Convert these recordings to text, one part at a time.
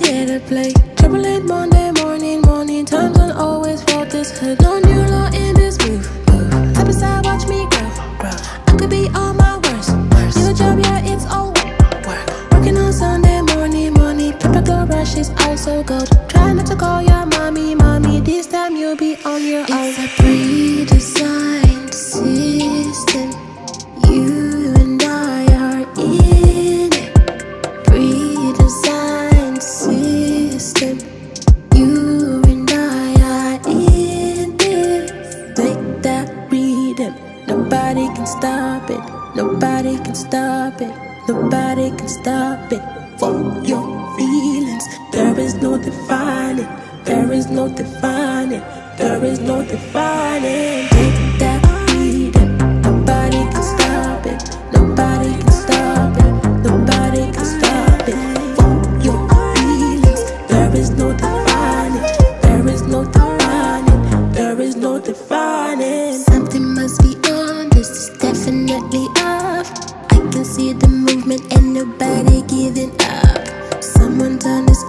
ain't here to play. Trouble late Monday morning, morning times don't always felt this hood. No new law in this move. Uh, move. Step aside, watch me grow. I could be on my worst, worst. New job, yeah, it's all work. Working on Sunday morning, morning. Paper go rush is also gold. Nobody can stop it. Nobody can stop it. Nobody can stop it. For your feelings, there is no defining. There is no defining. There is no defining. Take that rhythm. This.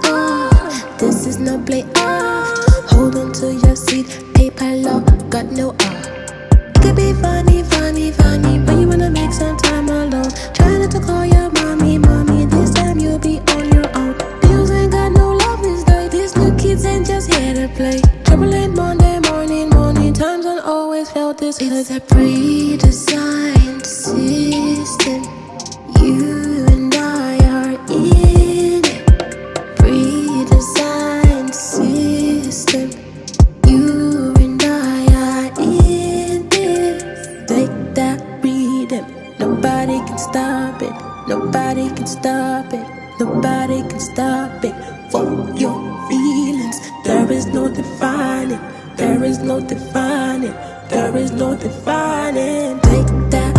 This is no play off. Hold on to your seat. Paper law got no off. It could be funny, funny, funny but you wanna make some time alone. Try not to call your mommy, mommy. This time you'll be on your own. Bills ain't got no love is like these new kids ain't just here to play. Trouble late Monday morning, morning times don't always felt this. It's a pre-designed system. You and I are in this. Take that rhythm. Nobody can stop it. Nobody can stop it. Nobody can stop it. For your feelings, there is no defining. There is no defining. There is no defining. Take that